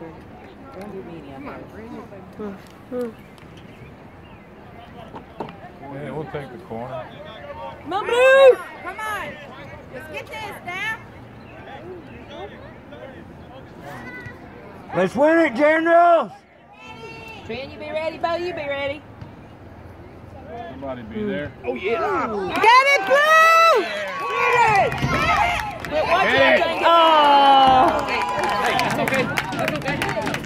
Don't do medium. Yeah, we'll take the corner. Come on, Blue! Come on. Let's get this now. Let's win it, Generals! Tran, you be ready? Bo, you be ready? Somebody be there. Oh, yeah! Get it, Blue! Okay.